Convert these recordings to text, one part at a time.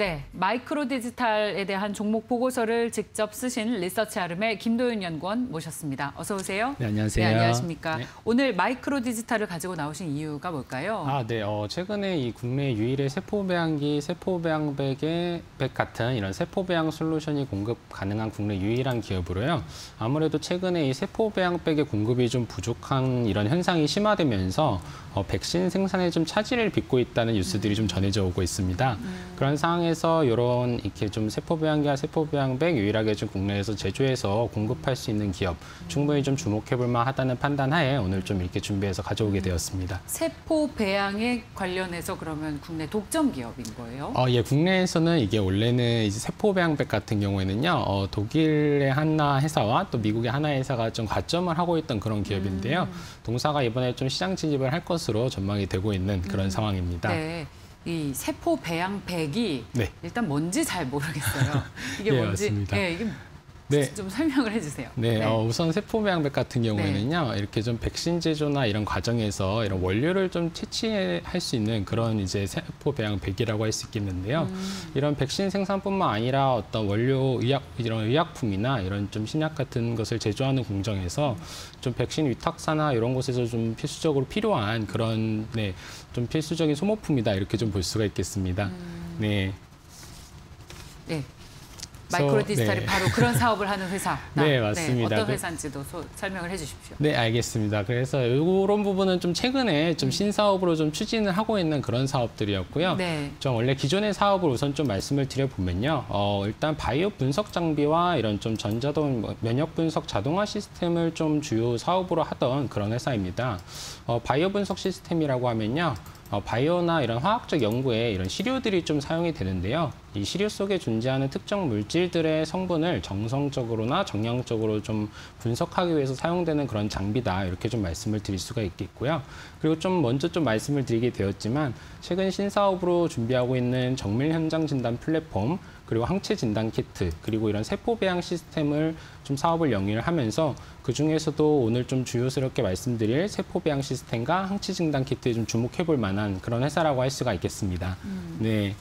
네, 마이크로 디지털에 대한 종목 보고서를 직접 쓰신 리서치알음의 김도윤 연구원 모셨습니다. 어서 오세요. 네, 안녕하세요. 네, 안녕하십니까. 네. 오늘 마이크로 디지털을 가지고 나오신 이유가 뭘까요? 아, 네. 어, 최근에 이 국내 유일의 세포 배양기, 세포 배양백의 백 같은 이런 세포 배양 솔루션이 공급 가능한 국내 유일한 기업으로요. 아무래도 최근에 이 세포 배양백의 공급이 좀 부족한 이런 현상이 심화되면서 어, 백신 생산에 좀 차질을 빚고 있다는 뉴스들이 좀 전해져 오고 있습니다. 그런 상황에서 이런 이렇게 좀 세포 배양기와 세포 배양백 유일하게 좀 국내에서 제조해서 공급할 수 있는 기업 충분히 좀 주목해 볼 만하다는 판단하에 오늘 좀 이렇게 준비해서 가져오게 되었습니다. 세포 배양에 관련해서 그러면 국내 독점 기업인 거예요? 어, 예, 국내에서는 이게 원래는 이제 세포 배양백 같은 경우에는요, 어, 독일의 하나 회사와 또 미국의 하나 회사가 좀 과점을 하고 있던 그런 기업인데요. 동사가 이번에 좀 시장 진입을 할 것으로 전망이 되고 있는 그런 상황입니다. 네. 이 세포 배양백이 네. 일단 뭔지 잘 모르겠어요. 이게 예, 뭔지 맞습니다. 네, 이게 네. 좀 설명을 해주세요. 네, 어, 우선 세포 배양백 같은 경우에는요, 이렇게 좀 백신 제조나 이런 과정에서 이런 원료를 좀 채취할 수 있는 그런 이제 세포 배양백이라고 할 수 있겠는데요. 이런 백신 생산뿐만 아니라 어떤 원료 의약 이런 의약품이나 이런 좀 신약 같은 것을 제조하는 공정에서 좀 백신 위탁사나 이런 곳에서 좀 필수적으로 필요한 그런 네, 좀 필수적인 소모품이다 이렇게 좀 볼 수가 있겠습니다. 네. 네. 마이크로 디지털이 네. 바로 그런 사업을 하는 회사. 네, 맞습니다. 어떤 그- 회사인지도 소- 설명을 해주십시오. 네, 알겠습니다. 그래서 이런 부분은 좀 최근에 좀 신사업으로 좀 추진을 하고 있는 그런 사업들이었고요. 네. 좀 원래 기존의 사업을 우선 좀 말씀을 드려보면요. 어, 일단 바이오 분석 장비와 이런 좀 전자동 뭐 면역 분석 자동화 시스템을 좀 주요 사업으로 하던 그런 회사입니다. 어, 바이오 분석 시스템이라고 하면요. 어, 바이오나 이런 화학적 연구에 이런 시료들이 좀 사용이 되는데요. 이 시료 속에 존재하는 특정 물질들의 성분을 정성적으로나 정량적으로 좀 분석하기 위해서 사용되는 그런 장비다. 이렇게 좀 말씀을 드릴 수가 있겠고요. 그리고 좀 먼저 좀 말씀을 드리게 되었지만 최근 신사업으로 준비하고 있는 정밀 현장 진단 플랫폼 그리고 항체 진단 키트 그리고 이런 세포 배양 시스템을 좀 사업을 영위를 하면서 그 중에서도 오늘 좀 주요스럽게 말씀드릴 세포 배양 시스템과 항체 진단 키트에 좀 주목해 볼 만한 그런 회사라고 할 수가 있겠습니다. 네.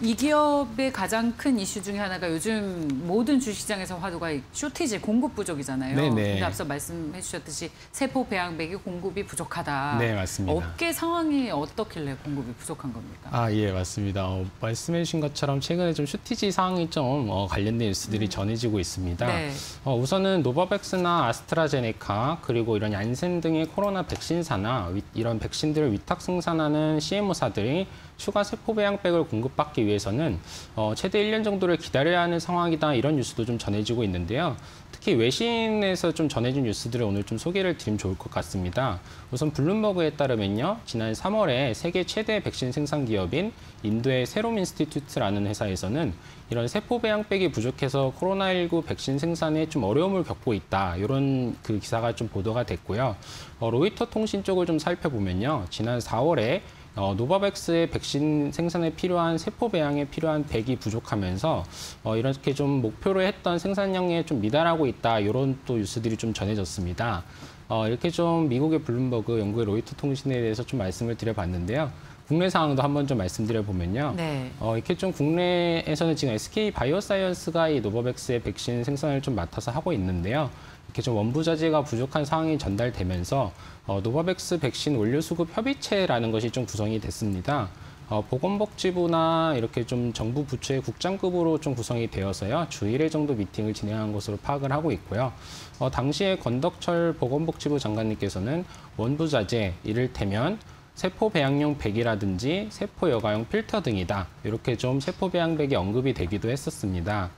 이 기업의 가장 큰 이슈 중에 하나가 요즘 모든 주식시장에서 화두가 이 쇼티지 공급 부족이잖아요. 네네. 근데 앞서 말씀해 주셨듯이 세포 배양백이 공급이 부족하다. 네, 맞습니다. 업계 상황이 어떻길래 공급이 부족한 겁니까? 아, 예, 맞습니다. 어, 말씀해 주신 것처럼 최근에 좀 슈티지 상황이 좀 어, 관련된 뉴스들이 전해지고 있습니다. 네. 어, 우선은 노바백스나 아스트라제네카 그리고 이런 얀센 등의 코로나 백신사나 위- 이런 백신들을 위탁 생산하는 CMO사들이 추가 세포 배양백을 공급받기 위해서는 어, 최대 1년 정도를 기다려야 하는 상황이다 이런 뉴스도 좀 전해지고 있는데요. 특히 외신에서 좀 전해진 뉴스들을 오늘 좀 소개를 드리면 좋을 것 같습니다. 우선 블룸버그에 따르면요. 지난 3월에 세계 최대 백신 생산 기업인 인도의 세롬 인스티튜트라는 회사에서는 이런 세포 배양백이 부족해서 코로나19 백신 생산에 좀 어려움을 겪고 있다. 이런 그 기사가 좀 보도가 됐고요. 어, 로이터 통신 쪽을 좀 살펴보면요. 지난 4월에 어, 노바백스의 백신 생산에 필요한 세포 배양에 필요한 백이 부족하면서 어, 이렇게 좀 목표로 했던 생산량에 좀 미달하고 있다 이런 또 뉴스들이 좀 전해졌습니다. 어, 이렇게 좀 미국의 블룸버그, 영국의 로이터 통신에 대해서 좀 말씀을 드려봤는데요. 국내 상황도 한번 좀 말씀드려 보면요. 네. 어, 이렇게 좀 국내에서는 지금 SK 바이오사이언스가 이 노바백스의 백신 생산을 좀 맡아서 하고 있는데요. 이렇게 좀 원부 자재가 부족한 상황이 전달되면서 어, 노바백스 백신 원료 수급 협의체라는 것이 좀 구성이 됐습니다. 어, 보건복지부나 이렇게 좀 정부 부처의 국장급으로 좀 구성이 되어서요. 주 1회 정도 미팅을 진행한 것으로 파악을 하고 있고요. 어, 당시에 권덕철 보건복지부 장관님께서는 원부 자재, 이를테면 세포 배양용 백이라든지 세포 여과용 필터 등이다. 이렇게 좀 세포 배양백이 언급이 되기도 했었습니다.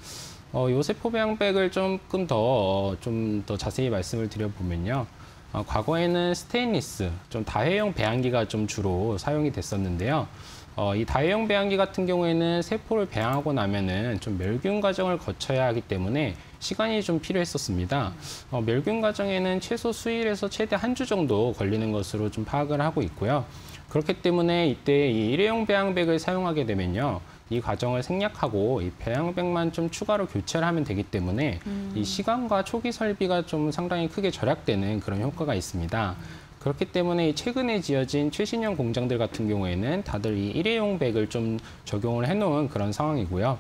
어, 요 세포 배양백을 조금 더, 좀 더 자세히 말씀을 드려보면요. 어, 과거에는 스테인리스, 좀 다회용 배양기가 좀 주로 사용이 됐었는데요. 어, 이 다회용 배양기 같은 경우에는 세포를 배양하고 나면은 좀 멸균 과정을 거쳐야 하기 때문에 시간이 좀 필요했었습니다. 어, 멸균 과정에는 최소 수일에서 최대 한 주 정도 걸리는 것으로 좀 파악을 하고 있고요. 그렇기 때문에 이때 이 일회용 배양백을 사용하게 되면요. 이 과정을 생략하고 이 배양백만 좀 추가로 교체를 하면 되기 때문에 이 시간과 초기 설비가 좀 상당히 크게 절약되는 그런 효과가 있습니다. 그렇기 때문에 이 최근에 지어진 최신형 공장들 같은 경우에는 다들 이 일회용 백을 좀 적용을 해놓은 그런 상황이고요.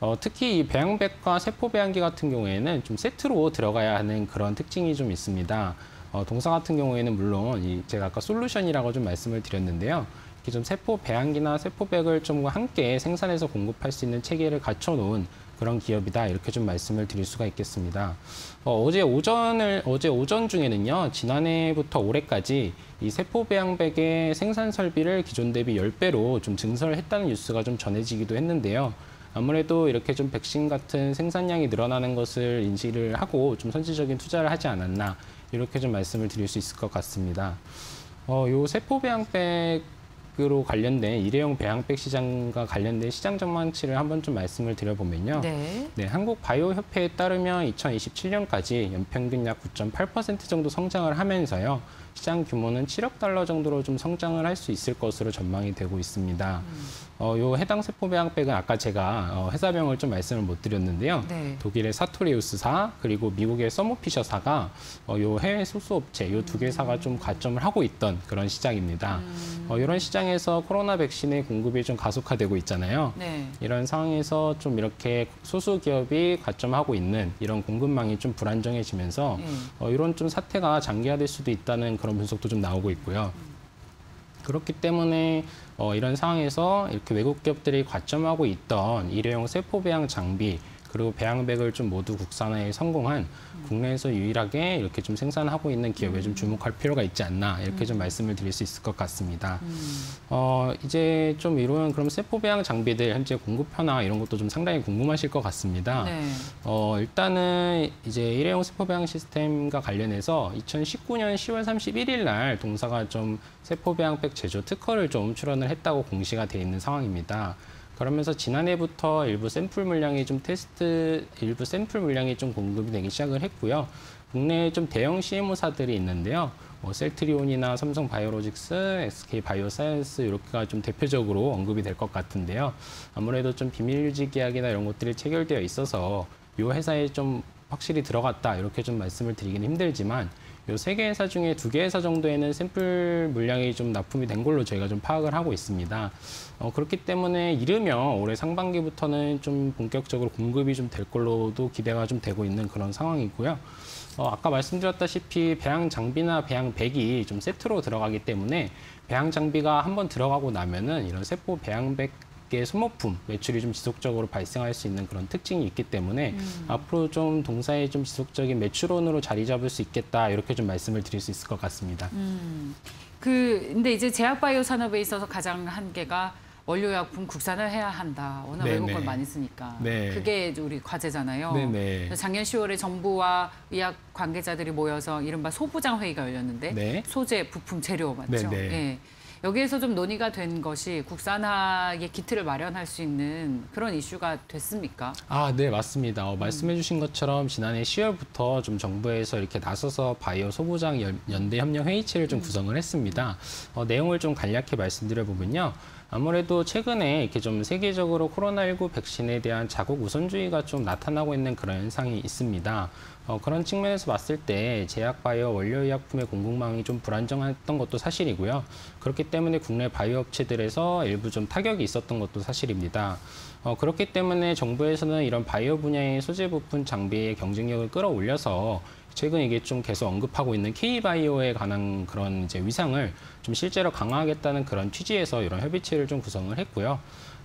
어, 특히 이 배양백과 세포 배양기 같은 경우에는 좀 세트로 들어가야 하는 그런 특징이 좀 있습니다. 어, 동사 같은 경우에는 물론 이 제가 아까 솔루션이라고 좀 말씀을 드렸는데요. 좀 세포 배양기나 세포백을 좀 함께 생산해서 공급할 수 있는 체계를 갖춰놓은 그런 기업이다 이렇게 좀 말씀을 드릴 수가 있겠습니다. 어, 제 오전을 어제 오전 중에는요 지난해부터 올해까지 이 세포 배양백의 생산 설비를 기존 대비 10배로 좀 증설을 했다는 뉴스가 좀 전해지기도 했는데요. 아무래도 이렇게 좀 백신 같은 생산량이 늘어나는 것을 인지를 하고 좀 선제적인 투자를 하지 않았나 이렇게 좀 말씀을 드릴 수 있을 것 같습니다. 어, 요 세포 배양백 으로 관련된 일회용 배양백 시장과 관련된 시장 전망치를 한번 좀 말씀을 드려보면요. 네. 네, 한국 바이오 협회에 따르면 2027년까지 연평균 약 9.8% 정도 성장을 하면서요. 시장 규모는 7억 달러 정도로 좀 성장을 할 수 있을 것으로 전망이 되고 있습니다. 어, 요 해당 세포 배양백은 아까 제가 어, 회사명을 좀 말씀을 못 드렸는데요. 네. 독일의 사토리우스사 그리고 미국의 서모피셔사가 어, 요 해외 소수업체 요 두 개사가 좀 가점을 하고 있던 그런 시장입니다. 어, 이런 시장에서 코로나 백신의 공급이 좀 가속화되고 있잖아요. 네. 이런 상황에서 좀 이렇게 소수 기업이 가점하고 있는 이런 공급망이 좀 불안정해지면서 네. 어, 이런 좀 사태가 장기화될 수도 있다는 그런 분석도 좀 나오고 있고요. 그렇기 때문에 어, 이런 상황에서 이렇게 외국 기업들이 과점하고 있던 일회용 세포 배양 장비 그리고 배양백을 좀 모두 국산화에 성공한 국내에서 유일하게 이렇게 좀 생산하고 있는 기업에 좀 주목할 필요가 있지 않나 이렇게 좀 말씀을 드릴 수 있을 것 같습니다. 어, 이제 좀 이런 그럼 세포 배양 장비들 현재 공급 현황 이런 것도 좀 상당히 궁금하실 것 같습니다. 네. 어, 일단은 이제 일회용 세포 배양 시스템과 관련해서 2019년 10월 31일 날 동사가 좀 세포 배양백 제조 특허를 좀 출원을 했다고 공시가 돼 있는 상황입니다. 그러면서 지난해부터 일부 샘플 물량이 좀 테스트 일부 샘플 물량이 좀 공급이 되기 시작을 했고요. 국내에 좀 대형 CMO사들이 있는데요. 뭐 셀트리온이나 삼성 바이오로직스, SK 바이오사이언스 이렇게가 좀 대표적으로 언급이 될 것 같은데요. 아무래도 좀 비밀 유지 계약이나 이런 것들이 체결되어 있어서 이 회사에 좀 확실히 들어갔다 이렇게 좀 말씀을 드리기는 힘들지만 요 세 개 회사 중에 두 개 회사 정도에는 샘플 물량이 좀 납품이 된 걸로 저희가 좀 파악을 하고 있습니다. 어, 그렇기 때문에 이르면 올해 상반기부터는 좀 본격적으로 공급이 좀 될 걸로도 기대가 좀 되고 있는 그런 상황이고요. 어, 아까 말씀드렸다시피 배양 장비나 배양 백이 좀 세트로 들어가기 때문에 배양 장비가 한번 들어가고 나면은 이런 세포 배양백 의 소모품 매출이 좀 지속적으로 발생할 수 있는 그런 특징이 있기 때문에 앞으로 좀 동사의 좀 지속적인 매출원으로 자리 잡을 수 있겠다 이렇게 좀 말씀을 드릴 수 있을 것 같습니다. 그 근데 이제 제약 바이오 산업에 있어서 가장 한계가 원료약품 국산을 해야 한다. 워낙 네, 외국 걸 네. 많이 쓰니까. 네. 그게 우리 과제잖아요. 네네. 그래서 작년 10월에 정부와 의학 관계자들이 모여서 이른바 소부장 회의가 열렸는데 네. 소재, 부품, 재료 맞죠? 네, 네. 예. 여기에서 좀 논의가 된 것이 국산화의 기틀을 마련할 수 있는 그런 이슈가 됐습니까? 아, 네, 맞습니다. 어, 말씀해 주신 것처럼 지난해 10월부터 좀 정부에서 이렇게 나서서 바이오 소부장 연- 연대 협력 회의체를 좀 구성을 했습니다. 어, 내용을 좀 간략히 말씀드려 보면요. 아무래도 최근에 이렇게 좀 세계적으로 코로나19 백신에 대한 자국 우선주의가 좀 나타나고 있는 그런 현상이 있습니다. 어, 그런 측면에서 봤을 때 제약 바이오 원료의약품의 공급망이 좀 불안정했던 것도 사실이고요. 그렇기 때문에 국내 바이오 업체들에서 일부 좀 타격이 있었던 것도 사실입니다. 어, 그렇기 때문에 정부에서는 이런 바이오 분야의 소재 부품 장비의 경쟁력을 끌어올려서 최근 이게 좀 계속 언급하고 있는 K바이오에 관한 그런 이제 위상을 좀 실제로 강화하겠다는 그런 취지에서 이런 협의체를 좀 구성을 했고요.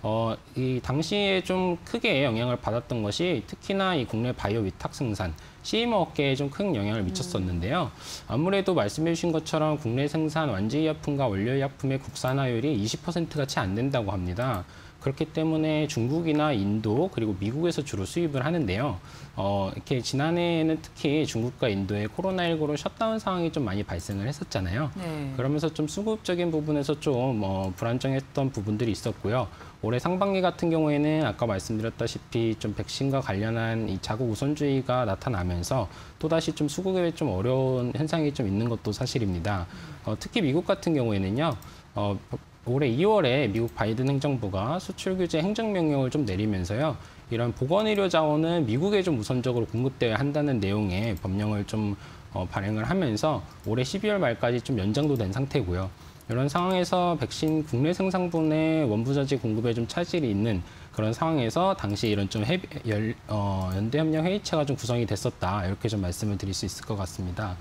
어, 이 당시에 좀 크게 영향을 받았던 것이 특히나 이 국내 바이오 위탁 생산, CMO 업계에 좀 큰 영향을 미쳤었는데요. 아무래도 말씀해 주신 것처럼 국내 생산 완제의약품과 원료의약품의 국산화율이 20%가 채 안 된다고 합니다. 그렇기 때문에 중국이나 인도 그리고 미국에서 주로 수입을 하는데요. 어, 이렇게 지난해에는 특히 중국과 인도의 코로나19로 셧다운 상황이 좀 많이 발생을 했었잖아요. 네. 그러면서 좀 수급적인 부분에서 좀 어, 불안정했던 부분들이 있었고요. 올해 상반기 같은 경우에는 아까 말씀드렸다시피 좀 백신과 관련한 이 자국 우선주의가 나타나면서 또다시 좀 수급에 좀 어려운 현상이 좀 있는 것도 사실입니다. 어, 특히 미국 같은 경우에는요. 어, 올해 2월에 미국 바이든 행정부가 수출 규제 행정 명령을 좀 내리면서요. 이런 보건의료 자원은 미국에 좀 우선적으로 공급되어야 한다는 내용의 법령을 좀 어, 발행을 하면서 올해 12월 말까지 좀 연장도 된 상태고요. 이런 상황에서 백신 국내 생산분의 원부자재 공급에 좀 차질이 있는 그런 상황에서 당시 이런 좀 협, 열, 어, 연대협력 회의체가 좀 구성이 됐었다 이렇게 좀 말씀을 드릴 수 있을 것 같습니다.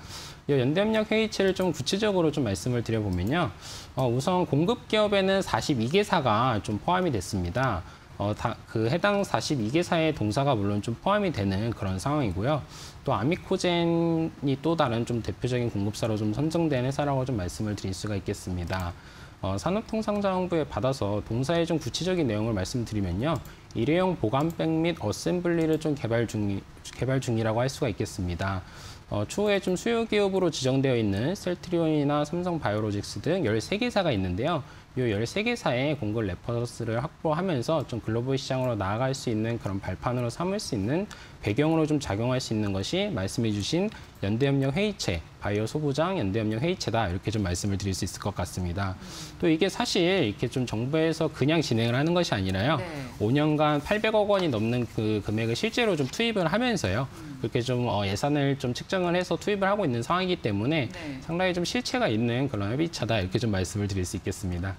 이 연대협력 회의체를 좀 구체적으로 좀 말씀을 드려보면요. 어, 우선 공급 기업에는 42개사가 좀 포함이 됐습니다. 어, 다, 그 해당 42개사의 동사가 물론 좀 포함이 되는 그런 상황이고요. 또 아미코젠이 또 다른 좀 대표적인 공급사로 좀 선정된 회사라고 좀 말씀을 드릴 수가 있겠습니다. 어, 산업통상자원부에 받아서 동사의 좀 구체적인 내용을 말씀드리면요. 일회용 보관백 및 assembly를 좀 개발 중 개발 중이라고 할 수가 있겠습니다. 어, 추후에 좀 수요 기업으로 지정되어 있는 셀트리온이나 삼성 바이오로직스 등 13개사가 있는데요. 이 13개사의 공급 reference를 확보하면서 좀 글로벌 시장으로 나아갈 수 있는 그런 발판으로 삼을 수 있는 배경으로 좀 작용할 수 있는 것이 말씀해 주신 연대협력 회의체, 바이오 소부장 연대협력 회의체다 이렇게 좀 말씀을 드릴 수 있을 것 같습니다. 또 이게 사실 이렇게 좀 정부에서 그냥 진행을 하는 것이 아니라요. 네. 5년간 800억 원이 넘는 그 금액을 실제로 좀 투입을 하면서요. 그렇게 좀 어, 예산을 좀 측정을 해서 투입을 하고 있는 상황이기 때문에 네. 상당히 좀 실체가 있는 그런 협의차다 이렇게 좀 말씀을 드릴 수 있겠습니다.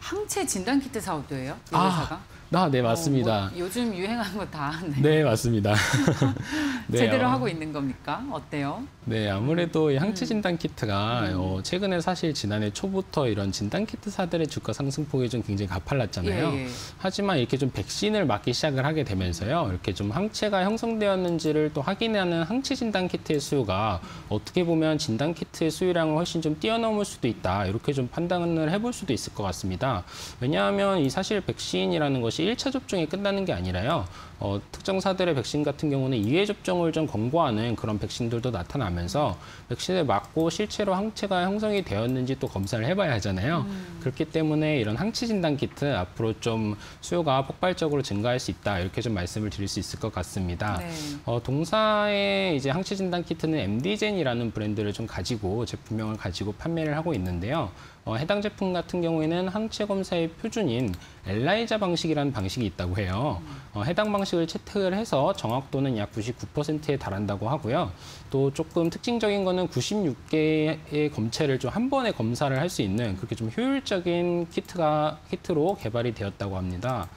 항체 진단 키트 사업도 해요? 이 아, 회사가? 아, 네 맞습니다. 어, 뭐 요즘 유행하는 거 다 네. 네 맞습니다. 네, 제대로 어, 하고 있는 겁니까? 어때요? 네, 아무래도 이 항체 진단 키트가 음. 어, 최근에 사실 지난해 초부터 이런 진단 키트사들의 주가 상승폭이 좀 굉장히 가팔랐잖아요. 예, 예. 하지만 이렇게 좀 백신을 맞기 시작을 하게 되면서요, 이렇게 좀 항체가 형성되었는지를 또 확인하는 항체 진단 키트의 수요가 어떻게 보면 진단 키트의 수요량을 훨씬 좀 뛰어넘을 수도 있다. 이렇게 좀 판단을 해볼 수도 있을 것 같습니다. 왜냐하면 이 사실 백신이라는 것이 일차 접종이 끝나는 게 아니라요. 어, 특정사들의 백신 같은 경우는 2회 접종을 좀 권고하는 그런 백신들도 나타나면서 백신을 맞고 실제로 항체가 형성이 되었는지 또 검사를 해봐야 하잖아요. 그렇기 때문에 이런 항체 진단 키트 앞으로 좀 수요가 폭발적으로 증가할 수 있다 이렇게 좀 말씀을 드릴 수 있을 것 같습니다. 네. 어, 동사의 이제 항체 진단 키트는 MD젠이라는 브랜드를 좀 가지고 제품명을 가지고 판매를 하고 있는데요. 어, 해당 제품 같은 경우에는 항체 검사의 표준인 엘라이자 방식이라는 방식이 있다고 해요. 어, 해당 방식 을 채택을 해서 정확도는 약 99%에 달한다고 하고요. 또 조금 특징적인 거는 96개의 검체를 좀 한 번에 검사를 할 수 있는 그렇게 좀 효율적인 키트가 키트로 개발이 되었다고 합니다.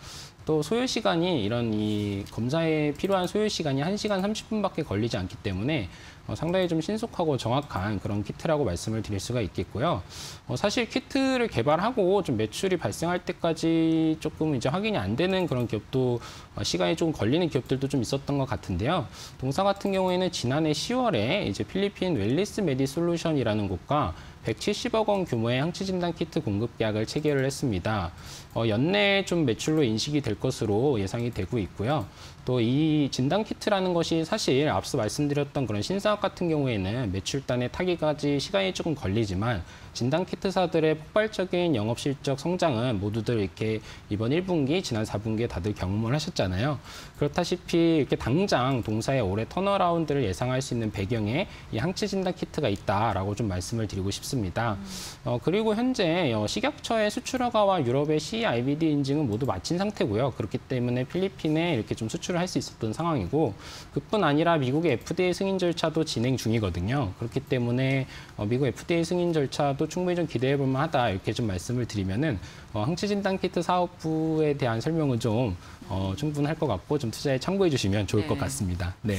또 소요 시간이 이런 이 검사에 필요한 소요 시간이 1시간 30분밖에 걸리지 않기 때문에 어, 상당히 좀 신속하고 정확한 그런 키트라고 말씀을 드릴 수가 있겠고요. 어, 사실 키트를 개발하고 좀 매출이 발생할 때까지 조금 이제 확인이 안 되는 그런 기업도 어, 시간이 좀 걸리는 기업들도 좀 있었던 것 같은데요. 동사 같은 경우에는 지난해 10월에 이제 필리핀 웰리스 메디 솔루션이라는 곳과 170억 원 규모의 항체 진단 키트 공급 계약을 체결을 했습니다. 어, 연내에 좀 매출로 인식이 될 것으로 예상이 되고 있고요. 또 이 진단 키트라는 것이 사실 앞서 말씀드렸던 그런 신사업 같은 경우에는 매출단에 타기까지 시간이 조금 걸리지만 진단 키트사들의 폭발적인 영업 실적 성장은 모두들 이렇게 이번 1분기, 지난 4분기에 다들 경험을 하셨잖아요. 그렇다시피 이렇게 당장 동사의 올해 턴어라운드를 예상할 수 있는 배경에 이 항체 진단 키트가 있다라고 좀 말씀을 드리고 싶습니다. 어, 그리고 현재 어, 식약처의 수출 허가와 유럽의 CIBD 인증은 모두 마친 상태고요. 그렇기 때문에 필리핀에 이렇게 좀 수출 을 할 수 있었던 상황이고 그뿐 아니라 미국의 FDA 승인 절차도 진행 중이거든요. 그렇기 때문에 어, 미국 FDA 승인 절차도 충분히 좀 기대해 볼 만하다 이렇게 좀 말씀을 드리면은 어, 항체 진단 키트 사업부에 대한 설명은 좀 어, 충분할 것 같고 좀 투자에 참고해 주시면 좋을 것 네. 같습니다. 네.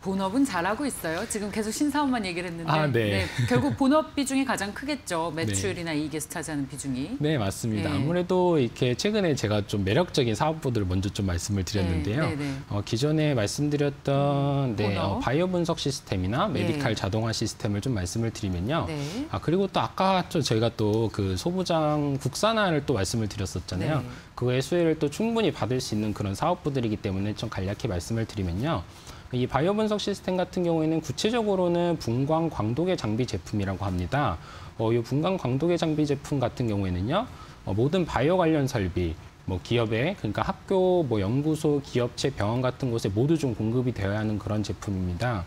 본업은 잘하고 있어요. 지금 계속 신사업만 얘기를 했는데 아, 네. 결국 본업 비중이 가장 크겠죠. 매출이나 이익에서 차지하는 비중이. 네, 맞습니다. 네. 아무래도 이렇게 최근에 제가 좀 매력적인 사업부들을 먼저 좀 말씀을 드렸는데요. 네, 네, 네. 어, 기존에 말씀드렸던 네, 본업. 어, 바이오 분석 시스템이나 메디칼 예. 자동화 시스템을 좀 말씀을 드리면요. 네. 아, 그리고 또 아까 좀 저희가 또 그 소부장 국산화를 또 말씀을 드렸었잖아요. 네. 그의 수혜를 또 충분히 받을 수 있는 그런 사업부들이기 때문에 좀 간략히 말씀을 드리면요. 이 바이오 분석 시스템 같은 경우에는 구체적으로는 분광 광도계 장비 제품이라고 합니다. 어, 이 분광 광도계 장비 제품 같은 경우에는요, 어, 모든 바이오 관련 설비, 뭐 기업에 그러니까 학교, 뭐 연구소, 기업체, 병원 같은 곳에 모두 좀 공급이 되어야 하는 그런 제품입니다.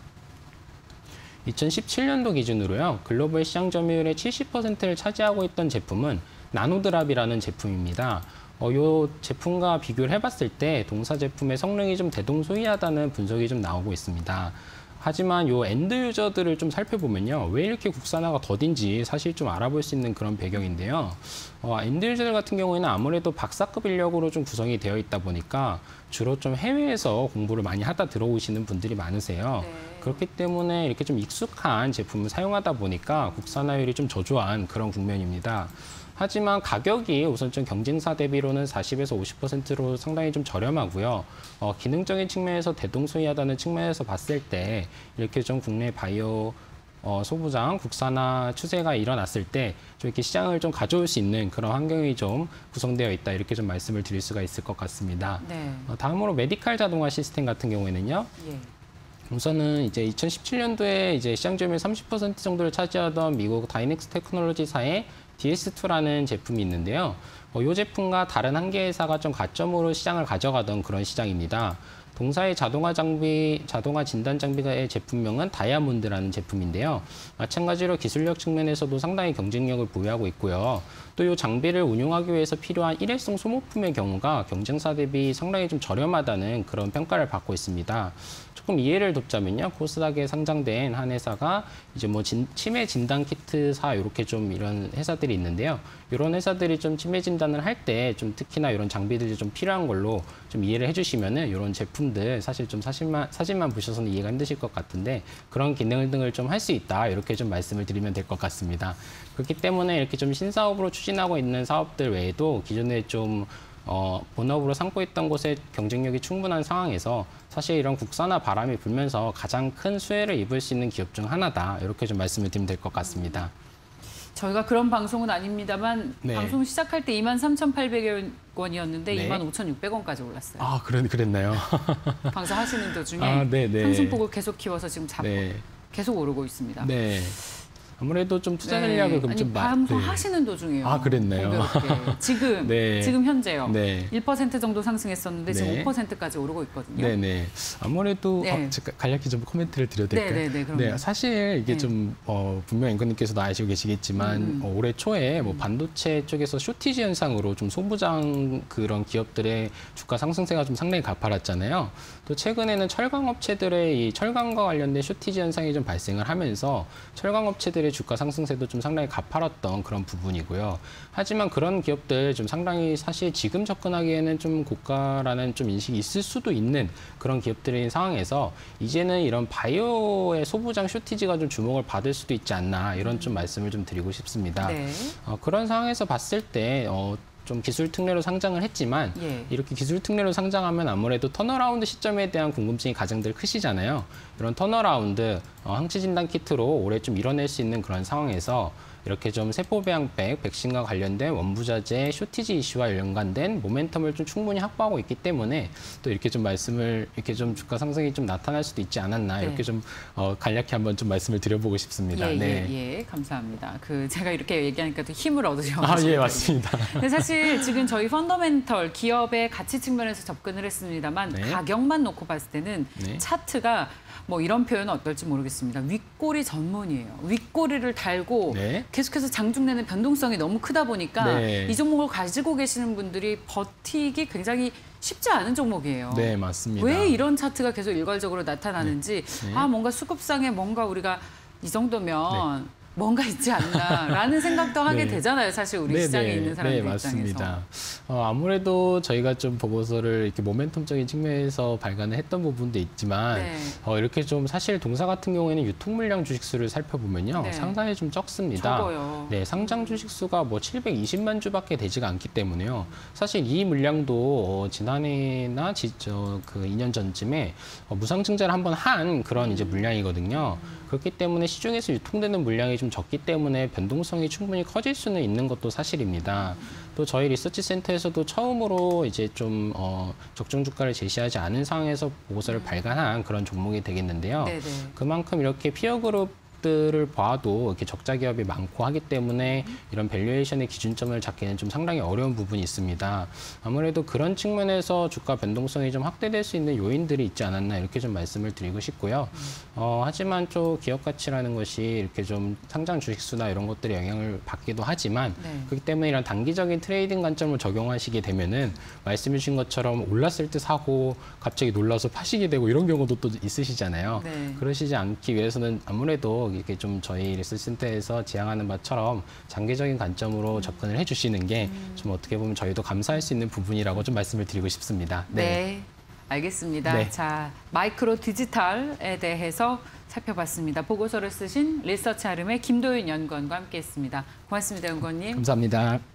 2017년도 기준으로요, 글로벌 시장 점유율의 70%를 차지하고 있던 제품은 NanoDrop이라는 제품입니다. 어, 요 제품과 비교를 해봤을 때 동사 제품의 성능이 좀 대동소이하다는 분석이 좀 나오고 있습니다. 하지만 요 end user들을 좀 살펴보면요. 왜 이렇게 국산화가 더딘지 사실 좀 알아볼 수 있는 그런 배경인데요. 어, end user들 같은 경우에는 아무래도 박사급 인력으로 좀 구성이 되어 있다 보니까 주로 좀 해외에서 공부를 많이 하다 들어오시는 분들이 많으세요. 네. 그렇기 때문에 이렇게 좀 익숙한 제품을 사용하다 보니까 국산화율이 좀 저조한 그런 국면입니다. 하지만 가격이 우선 좀 경쟁사 대비로는 40에서 50%로 상당히 좀 저렴하고요. 어, 기능적인 측면에서 대동소이하다는 측면에서 봤을 때 이렇게 좀 국내 바이오 어, 소부장 국산화 추세가 일어났을 때 좀 이렇게 시장을 좀 가져올 수 있는 그런 환경이 좀 구성되어 있다 이렇게 좀 말씀을 드릴 수가 있을 것 같습니다. 네. 어, 다음으로 medical 자동화 시스템 같은 경우에는요. 예. 우선은 이제 2017년도에 이제 시장 점유율 30% 정도를 차지하던 미국 Dynex Technology사의 DS2라는 제품이 있는데요. 어, 이 제품과 다른 한 개 회사가 좀 가점으로 시장을 가져가던 그런 시장입니다. 동사의 자동화 장비, 자동화 진단 장비의 제품명은 다이아몬드라는 제품인데요. 마찬가지로 기술력 측면에서도 상당히 경쟁력을 보유하고 있고요. 또 이 장비를 운용하기 위해서 필요한 일회성 소모품의 경우가 경쟁사 대비 상당히 좀 저렴하다는 그런 평가를 받고 있습니다. 조금 이해를 돕자면요. 코스닥에 상장된 한 회사가 이제 뭐 진- 치매 진단 키트사 이렇게 좀 이런 회사들이 있는데요. 이런 회사들이 좀 치매 진단을 할 때 좀 특히나 이런 장비들이 좀 필요한 걸로 좀 이해를 해주시면은 이런 제품들 사실 좀 사실만 사진만 보셔서는 이해가 힘드실 것 같은데 그런 기능 등을 좀 할 수 있다 이렇게 좀 말씀을 드리면 될 것 같습니다. 그렇기 때문에 이렇게 좀 신사업으로 추 진하고 있는 사업들 외에도 기존에 좀 어, 본업으로 삼고 있던 곳에 경쟁력이 충분한 상황에서 사실 이런 국산화 바람이 불면서 가장 큰 수혜를 입을 수 있는 기업 중 하나다. 이렇게 좀 말씀을 드리면 될 것 같습니다. 저희가 그런 방송은 아닙니다만 네. 방송 시작할 때 23,800원이었는데 네. 25,600원까지 올랐어요. 아, 그래, 그랬나요? 방송 하시는 도중에 아, 네, 네. 상승폭을 계속 키워서 지금 잡, 네. 계속 오르고 있습니다. 네. 아무래도 좀 투자 네. 전략을 그럼 아니, 좀 마- 방송 네. 하시는 도중에요. 아? 공교롭게. 지금 네. 지금 현재요. 네. 1% 정도 상승했었는데 네. 지금 5%까지 오르고 있거든요. 네네. 아무래도 네. 어, 제가 간략히 좀 코멘트를 드려도 될까요? 네, 네, 네, 그럼요. 사실 이게 네. 좀 어, 분명 앵커님께서도 아시고 계시겠지만 음. 어, 올해 초에 뭐 반도체 쪽에서 쇼티지 현상으로 좀 소부장 그런 기업들의 주가 상승세가 좀 상당히 가파랐잖아요. 또 최근에는 철강 업체들의 이 철강과 관련된 쇼티지 현상이 좀 발생을 하면서 철강 업체들의 주가 상승세도 좀 상당히 가파랐던 그런 부분이고요. 하지만 그런 기업들 좀 상당히 사실 지금 접근하기에는 좀 고가라는 좀 인식이 있을 수도 있는 그런 기업들인 상황에서 이제는 이런 바이오의 소부장 쇼티지가 좀 주목을 받을 수도 있지 않나 이런 좀 말씀을 좀 드리고 싶습니다. 네. 어, 그런 상황에서 봤을 때 어, 좀 기술 특례로 상장을 했지만 예. 이렇게 기술 특례로 상장하면 아무래도 turnaround 시점에 대한 궁금증이 가장들 크시잖아요. 이런 turnaround 어, 항체 진단 키트로 올해 좀 이뤄낼 수 있는 그런 상황에서 이렇게 좀 세포 배양백 백신과 관련된 원부자재 shortage 이슈와 연관된 모멘텀을 좀 충분히 확보하고 있기 때문에 또 이렇게 좀 말씀을 이렇게 좀 주가 상승이 좀 나타날 수도 있지 않았나 네. 이렇게 좀 어, 간략히 한번 좀 말씀을 드려보고 싶습니다. 예, 네. 예, 예, 감사합니다. 그 제가 이렇게 얘기하니까 또 힘을 얻으셔. 아, 예, 맞습니다. 근데 사실 지금 저희 펀더멘털 기업의 가치 측면에서 접근을 했습니다만 네. 가격만 놓고 봤을 때는 네. 차트가 뭐 이런 표현은 어떨지 모르겠습니다. 윗꼬리 전문이에요. 윗꼬리를 달고 네. 계속해서 장중내는 변동성이 너무 크다 보니까 네. 이 종목을 가지고 계시는 분들이 버티기 굉장히 쉽지 않은 종목이에요. 네, 맞습니다. 왜 이런 차트가 계속 일괄적으로 나타나는지 네. 아 뭔가 수급상에 뭔가 우리가 이 정도면 뭔가 있지 않나라는 생각도 하게 네. 되잖아요. 사실 우리 네, 시장에 네. 있는 사람들 네, 입장에서. 맞습니다. 어, 아무래도 저희가 좀 보고서를 이렇게 모멘텀적인 측면에서 발간을 했던 부분도 있지만 네. 어, 이렇게 좀 사실 동사 같은 경우에는 유통 물량 주식 수를 살펴보면요 네. 상당히 좀 적습니다. 적어요. 네, 상장 주식 수가 뭐 720만 주밖에 되지가 않기 때문에요. 사실 이 물량도 어, 지난해나 지, 저, 그 2년 전쯤에 어, 무상증자를 한번 한 그런 이제 물량이거든요. 그렇기 때문에 시중에서 유통되는 물량이 좀 적기 때문에 변동성이 충분히 커질 수는 있는 것도 사실입니다. 또 저희 리서치 센터에서도 처음으로 이제 좀 어, 적정 주가를 제시하지 않은 상황에서 보고서를 발간한 그런 종목이 되겠는데요. 네네. 그만큼 이렇게 peer group 기업들을 봐도 이렇게 적자 기업이 많고 하기 때문에 이런 valuation의 기준점을 잡기는 좀 상당히 어려운 부분이 있습니다. 아무래도 그런 측면에서 주가 변동성이 좀 확대될 수 있는 요인들이 있지 않았나 이렇게 좀 말씀을 드리고 싶고요. 어, 하지만 또 기업 가치라는 것이 이렇게 좀 상장 주식 수나 이런 것들의 영향을 받기도 하지만 네. 그렇기 때문에 이런 단기적인 trading 관점을 적용하시게 되면은 말씀해 주신 것처럼 올랐을 때 사고 갑자기 놀라서 파시게 되고 이런 경우도 또 있으시잖아요. 네. 그러시지 않기 위해서는 아무래도 이렇게 좀 저희 리서치 센터에서 지향하는 바처럼 장기적인 관점으로 접근을 해 주시는 게 좀 어떻게 보면 저희도 감사할 수 있는 부분이라고 좀 말씀을 드리고 싶습니다. 네. 알겠습니다. 네. 자, 마이크로 디지털에 대해서 살펴봤습니다. 보고서를 쓰신 리서치 아름의 김도윤 연구원과 함께했습니다. 고맙습니다, 연구원님. 감사합니다.